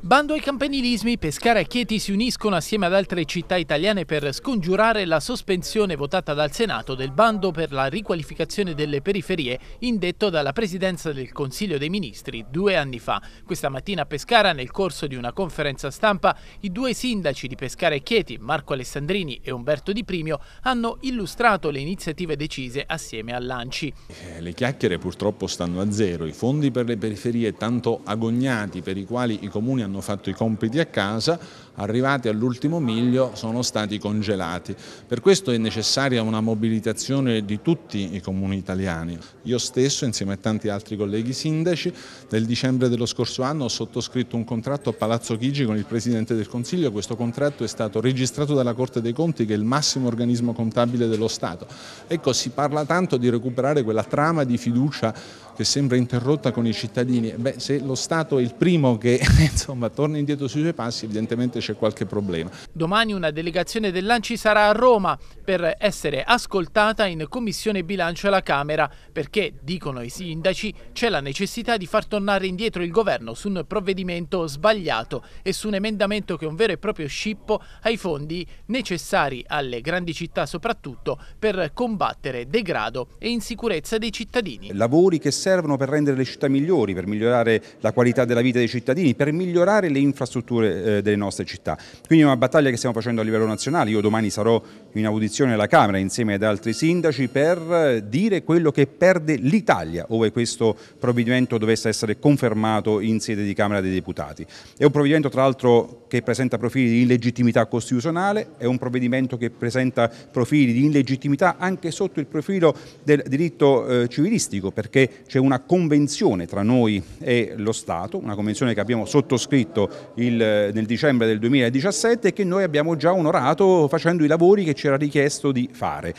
Bando ai campanilismi, Pescara e Chieti si uniscono assieme ad altre città italiane per scongiurare la sospensione votata dal Senato del bando per la riqualificazione delle periferie indetto dalla Presidenza del Consiglio dei Ministri due anni fa. Questa mattina a Pescara, nel corso di una conferenza stampa, i due sindaci di Pescara e Chieti, Marco Alessandrini e Umberto Di Primio, hanno illustrato le iniziative decise assieme all'Anci. Eh, le chiacchiere purtroppo stanno a zero, i fondi per le periferie tanto agognati per i quali i comuni hanno fatto i compiti a casa, arrivati all'ultimo miglio sono stati congelati. Per questo è necessaria una mobilitazione di tutti i comuni italiani. Io stesso, insieme a tanti altri colleghi sindaci, nel dicembre dello scorso anno ho sottoscritto un contratto a Palazzo Chigi con il Presidente del Consiglio. Questo contratto è stato registrato dalla Corte dei Conti, che è il massimo organismo contabile dello Stato. Ecco, si parla tanto di recuperare quella trama di fiducia che sembra interrotta con i cittadini. Beh, se lo Stato è il primo che insomma, torna indietro sui suoi passi, evidentemente c'è qualche problema. Domani una delegazione dell'Anci sarà a Roma per essere ascoltata in Commissione Bilancio alla Camera, perché, dicono i sindaci, c'è la necessità di far tornare indietro il governo su un provvedimento sbagliato e su un emendamento che è un vero e proprio scippo ai fondi necessari alle grandi città soprattutto per combattere degrado e insicurezza dei cittadini. Lavori che servono per rendere le città migliori, per migliorare la qualità della vita dei cittadini, per migliorare le infrastrutture eh, delle nostre città. Quindi è una battaglia che stiamo facendo a livello nazionale, io domani sarò in audizione alla Camera insieme ad altri sindaci per eh, dire quello che perde l'Italia ove questo provvedimento dovesse essere confermato in sede di Camera dei Deputati. È un provvedimento tra l'altro che presenta profili di illegittimità costituzionale, è un provvedimento che presenta profili di illegittimità anche sotto il profilo del diritto eh, civilistico perché c'è c'è una convenzione tra noi e lo Stato, una convenzione che abbiamo sottoscritto il, nel dicembre del 2017 e che noi abbiamo già onorato facendo i lavori che ci era richiesto di fare.